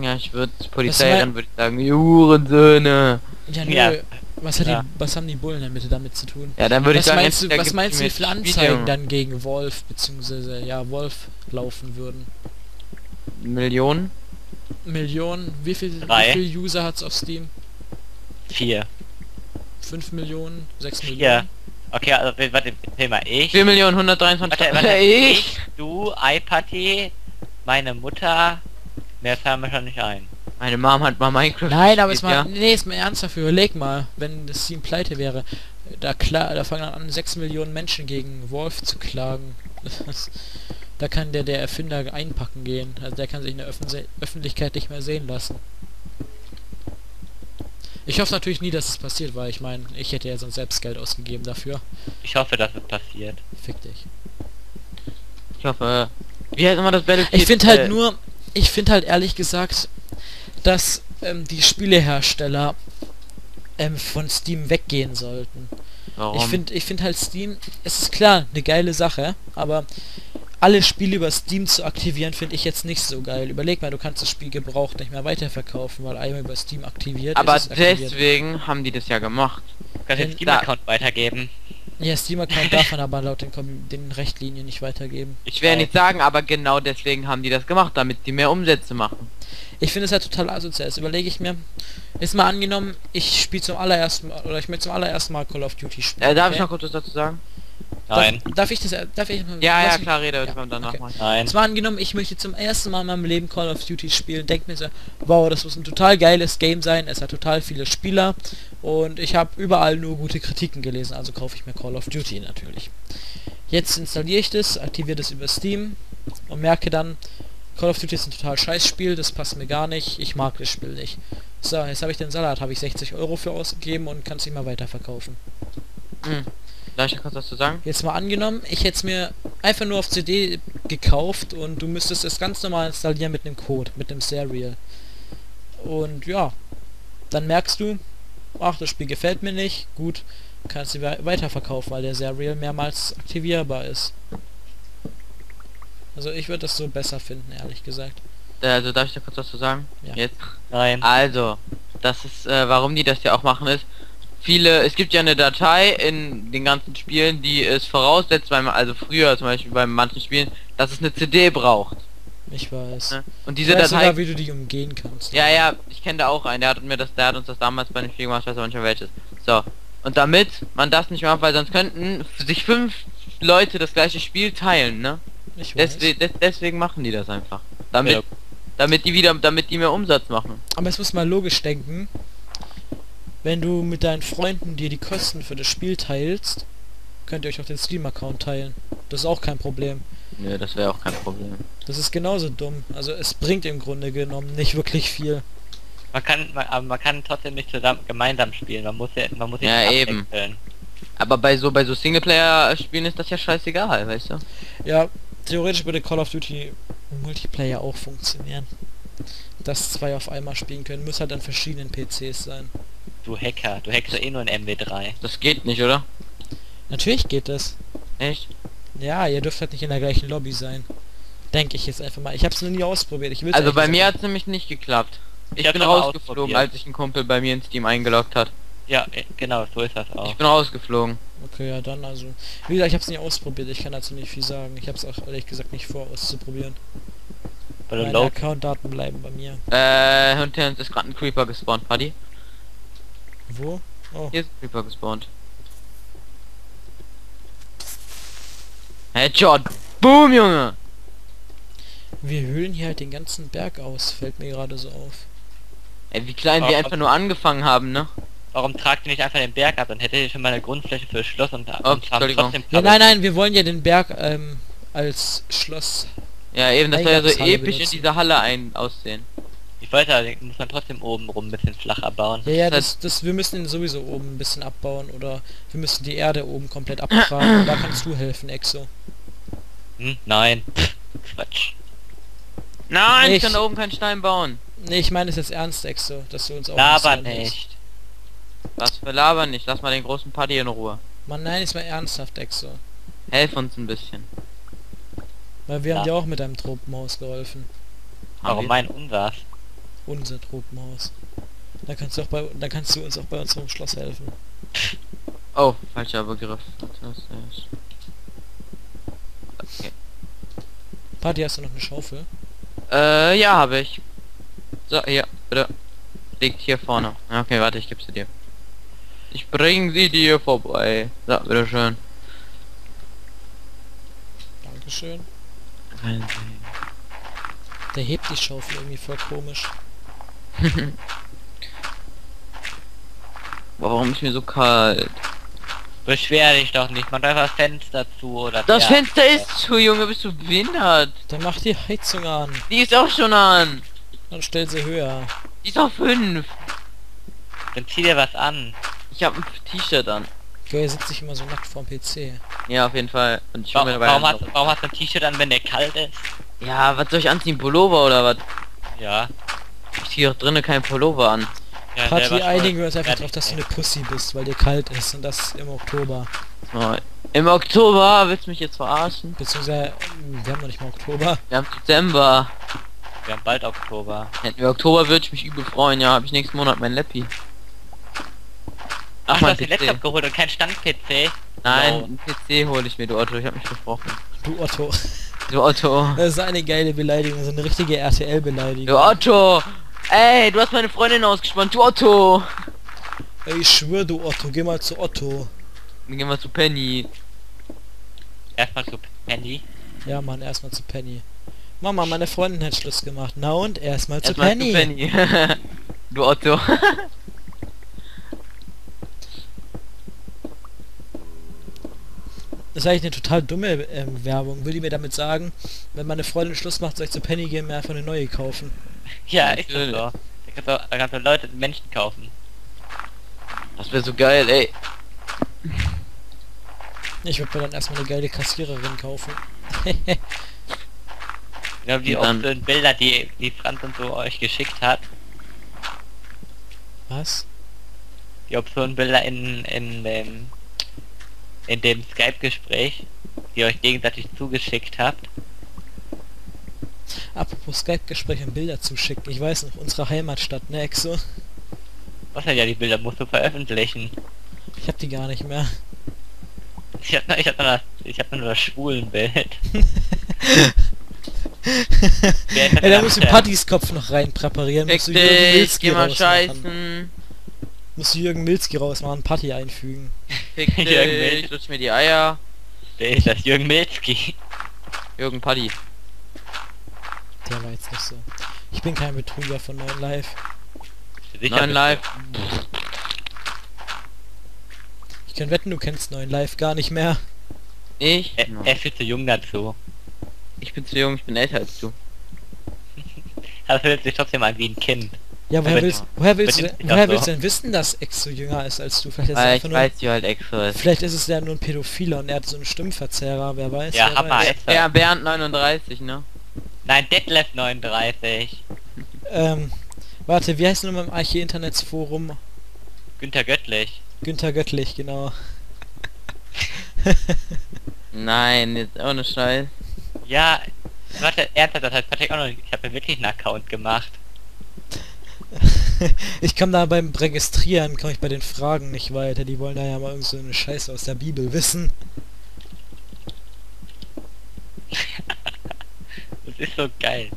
Ja, ich würde Polizeirennen würde ich sagen, Jurensöhne. Ja, nö. Ja. Was, hat Ja. die, was haben die Bullen denn bitte damit zu tun? Ja, dann würde ich Was sagen, meinst du, was meinst du, wie viele Anzeigen dann gegen Wolf, beziehungsweise, ja, Wolf laufen würden? Millionen? Millionen? Wie viel, Drei. wie viel User hat's auf Steam? Vier. 5 Millionen? 6 Vier. Millionen? Okay, also warte, warte mal, ich. 4 Millionen 123. Warte, warte, ich? ich, du, iPatty, meine Mutter, mehr fallen mir schon nicht ein. Meine Mom hat mal Minecraft Nein, aber es mal, nee, ist mal ernsthaft, überleg mal, wenn das Steam pleite wäre, da klar, da fangen dann an 6 Millionen Menschen gegen Wolf zu klagen. Da kann der der Erfinder einpacken gehen. Also der kann sich in der Öffn Öffentlichkeit nicht mehr sehen lassen. Ich hoffe natürlich nie, dass es passiert, weil ich meine, ich hätte ja sonst selbst Geld ausgegeben dafür. Ich hoffe, dass es passiert. Fick dich. Ich hoffe... Wie heißt immer das Battlefield? Ich finde halt äh, nur, ich finde halt ehrlich gesagt, dass ähm, die Spielehersteller ähm, von Steam weggehen sollten. Warum? Ich finde ich finde halt Steam, es ist klar, eine geile Sache, aber alle Spiele über Steam zu aktivieren, finde ich jetzt nicht so geil. Überleg mal, du kannst das Spiel gebraucht nicht mehr weiterverkaufen, weil einmal über Steam aktiviert aber ist es aktiviert. deswegen haben die das ja gemacht. Du kannst den Steam-Account weitergeben. Ja, Steam-Account darf man aber laut den, den Rechtlinien nicht weitergeben. Ich werde Auch. nicht sagen, aber genau deswegen haben die das gemacht, damit die mehr Umsätze machen. Ich finde es halt total asozial. Das überlege ich mir. Ist mal angenommen, ich spiele zum allerersten Mal, oder ich möchte zum allerersten Mal Call of Duty spielen. Äh, darf okay? ich noch kurz was dazu sagen? Nein, Darf, darf ich das, darf ich... Ja, ja, klar, rede, Ja, danach okay. mal. nein. Jetzt mal angenommen, ich möchte zum ersten Mal in meinem Leben Call of Duty spielen, denke mir so, wow, das muss ein total geiles Game sein, es hat total viele Spieler und ich habe überall nur gute Kritiken gelesen, also kaufe ich mir Call of Duty natürlich. Jetzt installiere ich das, aktiviere das über Steam und merke dann, Call of Duty ist ein total scheiß Spiel, das passt mir gar nicht, ich mag das Spiel nicht. So, jetzt habe ich den Salat, habe ich 60 Euro für ausgegeben und kann es nicht mehr weiterverkaufen. Hm. Darf ich kurz was zu sagen? Jetzt mal angenommen, ich hätte es mir einfach nur auf CD gekauft und du müsstest es ganz normal installieren mit einem Code, mit einem Serial. Und ja, dann merkst du, ach, das Spiel gefällt mir nicht, gut, kannst du we weiterverkaufen, weil der Serial mehrmals aktivierbar ist. Also ich würde das so besser finden, ehrlich gesagt. Äh, Also darf ich da kurz was zu sagen? Ja. Jetzt. Nein. Also, das ist, äh, warum die das ja auch machen ist, viele, es gibt ja eine Datei in den ganzen Spielen, die es voraussetzt, beim, also früher zum Beispiel bei manchen Spielen, dass es eine CD braucht. Ich weiß. Ne? Und Ich diese weiß Datei... sogar, wie du die umgehen kannst. Ja, ja, ich kenne da auch einen, der hat mir das, der hat uns das damals bei den Spielen gemacht, ich weiß aber nicht mehr welches. So. Und damit man das nicht macht, weil sonst könnten sich fünf Leute das gleiche Spiel teilen, ne? Ich weiß. Deswegen, des, deswegen machen die das einfach. Damit, Ja. damit die wieder, damit die mehr Umsatz machen. Aber es muss mal logisch denken. Wenn du mit deinen Freunden dir die Kosten für das Spiel teilst, könnt ihr euch auch den Steam-Account teilen. Das ist auch kein Problem. Nö, das wäre auch kein Problem. Das ist genauso dumm. Also es bringt im Grunde genommen nicht wirklich viel. Man kann, man, aber man kann trotzdem nicht zusammen gemeinsam spielen. Man muss ja, man muss Ja, nicht eben. Aber bei so bei so Singleplayer-Spielen ist das ja scheißegal, weißt du? Ja, theoretisch würde Call of Duty Multiplayer auch funktionieren. Dass zwei auf einmal spielen können, muss halt an verschiedenen PCs sein. Du Hacker, du hackst doch eh nur ein MW3. Das geht nicht, oder? Natürlich geht das. Echt? Ja, ihr dürft halt nicht in der gleichen Lobby sein. Denke ich jetzt einfach mal. Ich habe es noch nie ausprobiert. Ich will's Also bei mir hat es nämlich nicht geklappt. Ich, Ich hab's bin aber rausgeflogen, ausprobiert. als sich ein Kumpel bei mir in Steam eingeloggt hat. Ja, eh, genau, so ist das auch. Ich bin rausgeflogen. Okay, ja dann also. Wie gesagt, ich habe es nie ausprobiert. Ich kann dazu nicht viel sagen. Ich habe es auch ehrlich gesagt nicht vor auszuprobieren. Weil du Meine low Account-Daten bleiben bei mir. Äh, hinter uns ist gerade ein Creeper gespawnt, Buddy. Wo? Oh. Hier ist ein Creeper gespawnt. Headshot! Boom, Junge! Wir höhlen hier halt den ganzen Berg aus. Fällt mir gerade so auf. Ey, wie klein wir einfach nur angefangen haben, ne? Warum tragt ihr nicht einfach den Berg ab? Dann hättet ihr schon mal eine Grundfläche für das Schloss und, und Oh, Entschuldigung. trotzdem Ja, nein, nein, wir wollen ja den Berg ähm, als Schloss. Ja, eben, das soll ja so episch in benutzen. dieser Halle ein aussehen. Ich wollte allerdings, muss man trotzdem oben rum ein bisschen flach abbauen. Ja, ja, Das das, wir müssen ihn sowieso oben ein bisschen abbauen oder wir müssen die Erde oben komplett. Und da kannst du helfen, Exo. Hm? Nein. Quatsch. Nein, ich Ich- kann da oben keinen Stein bauen. Nee, ich meine es jetzt ernst, Exo, dass du uns auch Laber nicht. Was für labern nicht, lass mal den großen Party in Ruhe. Mann, nein, ist mal ernsthaft, Exo. Helf uns ein bisschen. Weil wir Ja. haben dir auch mit deinem Tropenhaus geholfen. Warum wir? mein unseres? Unser Tropenhaus. Dann kannst du auch bei dann kannst du uns auch bei unserem Schloss helfen. Oh, falscher Begriff. Ist- Okay. Party, hast du noch eine Schaufel? Äh, ja, habe ich. So, hier, bitte. Liegt hier vorne. Okay, warte, ich gebe sie dir. Ich bring sie dir vorbei. So, bitteschön. Dankeschön. Der hebt die Schaufel irgendwie voll komisch. Warum ist mir so kalt? Beschwer dich doch nicht, mach einfach das Fenster zu oder Das ja. Fenster ist zu, Junge, bist du behindert? Dann mach die Heizung an. Die ist auch schon an. Dann stell sie höher. Die ist auf 5. Dann zieh dir was an. Ich habe ein T-Shirt an. Geil, sitze ich immer so nackt vorm PC. Ja, auf jeden Fall. Und ich Warum, mir dabei warum, hast, warum hast du ein T-Shirt an, wenn der kalt ist? Ja, was soll ich anziehen? Pullover oder was? Ja. Ich ziehe doch drinnen keinen Pullover an. ja Party, einigen wir uns einfach darauf, dass du eine Pussy bist, weil dir kalt ist und das im Oktober. Oh, Im Oktober willst du mich jetzt verarschen? Beziehungsweise, ähm, wir haben noch nicht mal Oktober. Wir haben Dezember. Wir haben bald Oktober. Hätten wir Oktober, würde ich mich übel freuen. Ja, habe ich nächsten Monat mein Leppi. Ach, du mein hast den PC. Laptop geholt und kein Stand-PC. Nein, Wow. einen PC hole ich mir, du Otto. Ich habe mich versprochen. Du Otto. Du Otto. Das ist eine geile Beleidigung, so eine richtige RTL-Beleidigung. Du Otto. Ey, du hast meine Freundin ausgespannt. Du Otto. Ey, ich schwör, du Otto, geh mal zu Otto. Dann gehen wir zu Penny. Erstmal zu Handy. Ja, Mann, erstmal zu Penny. Mama, meine Freundin hat Schluss gemacht. Na und? Erstmal zu Erstmal Penny. zu Penny. du Otto. Das ist eigentlich eine total dumme ähm, Werbung. Will die mir damit sagen, wenn meine Freundin Schluss macht, soll ich zu Penny gehen, mir einfach eine neue kaufen? Ja, ist Natürlich. so. Da kannst, du, da kannst du Leute, Menschen kaufen. Das wäre so geil, ey. Ich würde mir dann erstmal eine geile Kassiererin kaufen. Ja, die dann- obszönen Bilder, die, die Franz und so euch geschickt hat. Was? Die obszönen Bilder in, in dem in dem Skype-Gespräch, die ihr euch gegenseitig zugeschickt habt. Apropos Skype-Gespräch und Bilder zuschicken. Ich weiß noch, unsere Heimatstadt, ne, Exo? Was denn ja, die Bilder musst du veröffentlichen. Ich hab die gar nicht mehr. Ich hab, nur- ich hab, nur das, ich hab nur das Schwulenbild. Ey, da musst du? Pattys Kopf noch rein präparieren. Fick Musst du Jürgen dich, Milzki geh mal rausmachen. scheißen. Musst du Jürgen Milzki rausmachen, Patty einfügen. Fick Jürgen lutsch mir die Eier. Wer ist das? Jürgen Milzki. Jürgen Paddy. Der war jetzt nicht so. Ich bin kein Betrüger von 9 Live. Sicher Neun bist live. Ich kann wetten, du kennst 9 Live gar nicht mehr. Ich? Er, er ist viel zu jung dazu. Ich bin zu jung, ich bin älter als du. Aber fühlt sich trotzdem an wie ein Kind. Ja, woher willst, woher willst, du, woher willst so. du denn wissen, dass Exo jünger ist als du? Vielleicht ist, er Weil ich nur, weiß, wie halt extra ist. vielleicht ist es ja nur ein Pädophiler und er hat so einen Stimmverzerrer, wer weiß. Ja, wer Hammer, weiß. ist er. Ja, Bernd 39, ne? Nein, Detlef 39. Ähm, warte, wie heißt nur im Archie-Internetsforum? Günter Göttlich. Günther Göttlich, genau. Nein, jetzt ohne Scheiß. Ja, warte, ernsthaft, das heißt Patrick auch noch, ich habe mir wirklich einen Account gemacht. ich komme da beim Registrieren, komme ich bei den Fragen nicht weiter. Die wollen da ja mal irgend so eine Scheiße aus der Bibel wissen. Das ist so geil.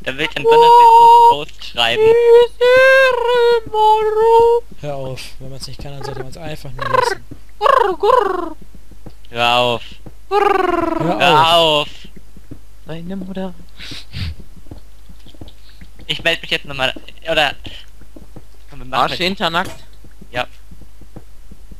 Da will ich einen Sonderswiss-Post schreiben. Hör auf, wenn man es nicht kann, dann sollte man es einfach nur lassen. Hör auf. Hör Hör auf. auf. Deine Mutter. Ich melde mich jetzt nochmal. Oder. Arsch hinternackt.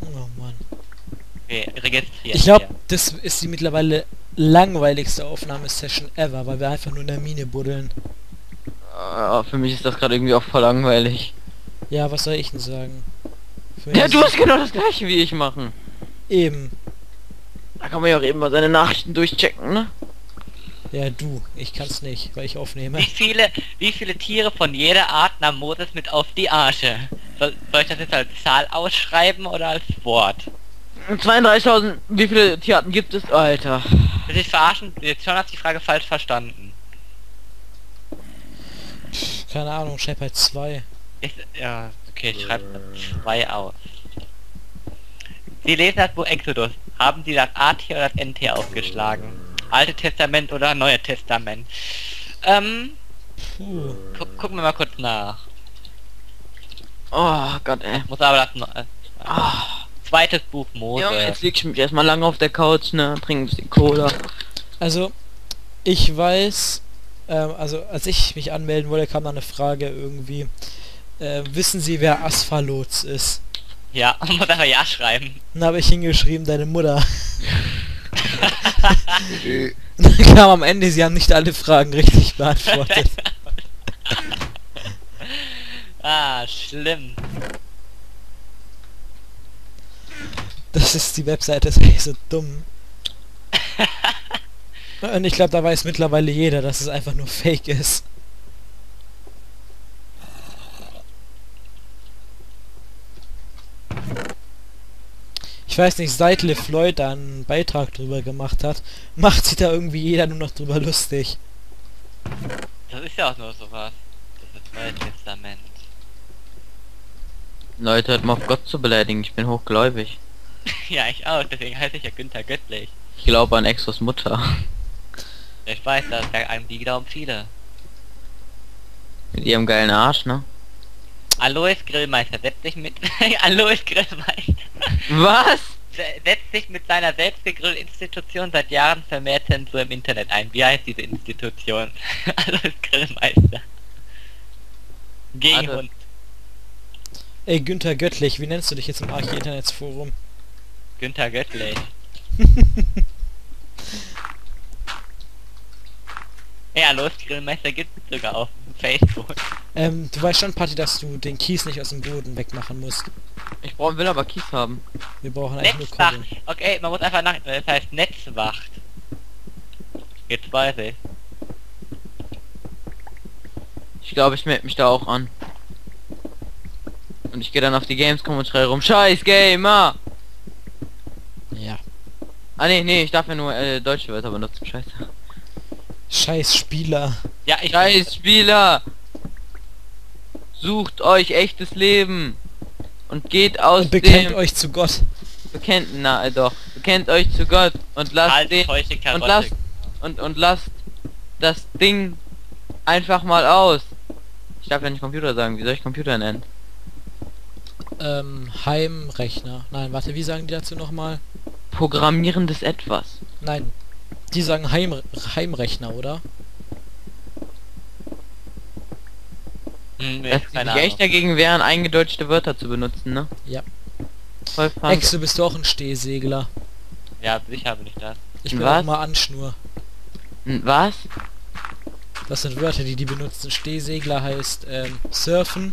Oh Mann. Okay, registriert. Ich glaube, das ist die mittlerweile langweiligste Aufnahmesession ever, weil wir einfach nur in der Mine buddeln. Äh, für mich ist das gerade irgendwie auch voll langweilig. Ja, was soll ich denn sagen? Ja, du hast genau das gleiche wie ich machen. Eben. Da kann man ja auch eben mal seine Nachrichten durchchecken, ne? Ja, du. Ich kann's nicht, weil ich aufnehme. Wie viele, wie viele Tiere von jeder Art nahm Moses mit auf die Arche? Soll, soll ich das jetzt als Zahl ausschreiben oder als Wort? 32.000, wie viele Tierarten gibt es? Alter. Will ich verarschen? Jetzt schon hast du die Frage falsch verstanden. keine Ahnung, schreib halt zwei. Ich, ja, okay, ich schreibe zwei aus. Sie lesen das Buch Exodus. Haben Sie das AT oder das NT aufgeschlagen? Alte Testament oder Neue Testament? Ähm, Puh. gu gucken wir mal kurz nach. Oh Gott, ey. Muss aber das äh, Ah, zweites Buch Mose. Junge, jetzt lieg ich mich erstmal lange auf der Couch, ne? Trink ein bisschen Cola. Also, ich weiß, ähm, also als ich mich anmelden wollte, kam da eine Frage irgendwie, äh, wissen Sie, wer Asphalotz ist? Ja, muss aber ja schreiben. Dann habe ich hingeschrieben, deine Mutter. Dann kam am Ende, sie haben nicht alle Fragen richtig beantwortet. Ah, schlimm. Das ist die Webseite, ist echt so dumm. Und ich glaube, da weiß mittlerweile jeder, dass es einfach nur Fake ist. Ich weiß nicht, seit LeFloid da einen Beitrag drüber gemacht hat, macht sich da irgendwie jeder nur noch drüber lustig. Das ist ja auch nur sowas. Das ist Neue Testament. Leute, hört mal auf Gott zu beleidigen, ich bin hochgläubig. ja, ich auch. Deswegen heiße ich ja Günther Göttlich. Ich glaube an Exos Mutter. Ich weiß, dass da an die glauben viele. Mit ihrem geilen Arsch, ne? Alois Grillmeister setzt sich mit... Alois Grillmeister Was? se- setzt sich mit seiner Selbstgegrüll-Institution seit Jahren vermehrt Zensur im Internet ein. Wie heißt diese Institution? Alois Grillmeister. Gegen Warte. Hund. Ey, Günther Göttlich, wie nennst du dich jetzt im Archi-Internetsforum? Günther Göttlich. ja, Alois Grillmeister gibt es sogar auf Facebook. Ähm, du weißt schon, Patti, dass du den Kies nicht aus dem Boden wegmachen musst. Ich brauch, will aber Kies haben. Wir brauchen nur Netzwacht. Kohle. Okay, man muss einfach nach... Das heißt Netzwacht. Jetzt weiß ich. Ich glaube, ich melde mich da auch an. Und ich gehe dann auf die Gamescom und schreie rum, Scheiß Gamer! Ah nee, nee, ich darf ja nur äh, deutsche Wörter benutzen, scheiße. Scheiß Spieler. Ja, ich... Scheiß Spieler! Sucht euch echtes Leben! Und geht aus Und bekennt dem... euch zu Gott. Bekennt, na äh, doch. Bekennt euch zu Gott und lasst Halt den... Und lasst... Und, und lasst das Ding einfach mal aus. Ich darf ja nicht Computer sagen, wie soll ich Computer nennen? Ähm, Heimrechner. Nein, warte, wie sagen die dazu nochmal? Programmierendes Etwas. Nein. Die sagen Heim Heimrechner, oder? Hm, nee, Dass sich echt dagegen wehren, eingedeutschte Wörter zu benutzen, ne? Ja. Voll fun. Ex, du bist doch ein Stehsegler. Ja, sicher bin ich das. Ich bin Was? auch mal Anschnur. Was? Das sind Wörter, die die benutzen. Stehsegler heißt ähm, surfen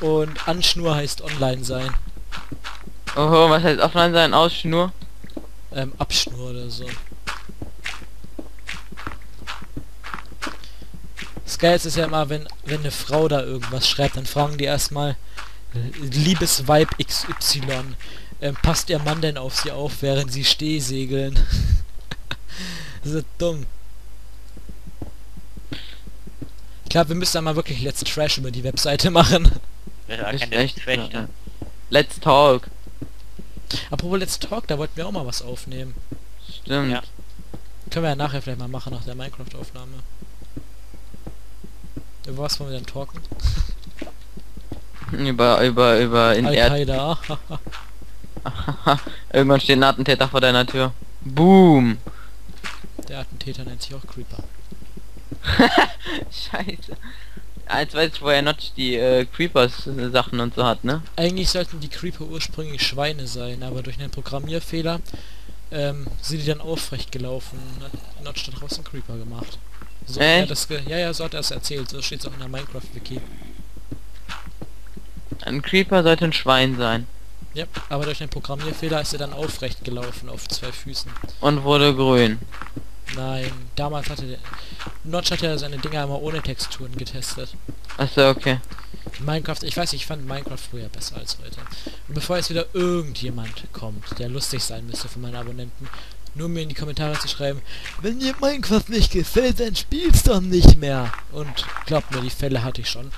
und Anschnur heißt online sein. Oho, was heißt offline sein? Ausschnur? Ähm, Abschnur oder so. Das Geilste ist ja immer, wenn, wenn eine Frau da irgendwas schreibt, dann fragen die erstmal, liebes Weib XY, ähm, passt ihr Mann denn auf sie auf, während sie Stehsegeln? das ist dumm. Ich glaube, wir müssen da mal wirklich Let's Trash über die Webseite machen. Das war Ist keine echt, Schwäche. ja. Let's talk. Apropos Let's Talk, da wollten wir auch mal was aufnehmen. Stimmt. Ja. Können wir ja nachher vielleicht mal machen, nach der Minecraft-Aufnahme. Über was wollen wir denn talken? Über, über, über in. Al-Qaida. Irgendwann steht ein Attentäter vor deiner Tür. Boom. Der Attentäter nennt sich auch Creeper. Scheiße. Als weiß ich, woher Notch die äh, Creepers äh, Sachen und so hat, ne? Eigentlich sollten die Creeper ursprünglich Schweine sein, aber durch einen Programmierfehler ähm, sind die dann aufrecht gelaufen. Hat Notch da draußen Creeper gemacht. So hat er Echt? das ge ja, ja, so hat er es erzählt. So steht es auch in der Minecraft-Wiki. Ein Creeper sollte ein Schwein sein. Ja, aber durch einen Programmierfehler ist er dann aufrecht gelaufen auf zwei Füßen. Und wurde grün. Nein, damals hatte der... Notch hat ja seine Dinger immer ohne Texturen getestet. Achso, okay. Minecraft, ich weiß, ich fand Minecraft früher besser als heute. Und bevor jetzt wieder irgendjemand kommt, der lustig sein müsste für meine Abonnenten, nur mir in die Kommentare zu schreiben, wenn dir Minecraft nicht gefällt, dann spiel's doch nicht mehr. Und glaubt mir, die Fälle hatte ich schon.